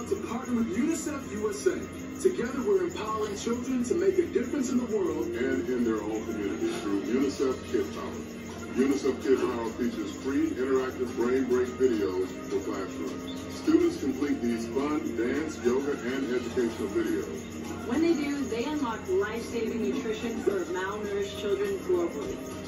proud to partner with UNICEF USA. Together, we're empowering children to make a difference in the world and in their own communities through UNICEF Kid Power. UNICEF Kid Power features free interactive brain break videos for classrooms. Students complete these fun dance, yoga, and educational videos. When they do, they unlock life-saving nutrition for malnourished children globally.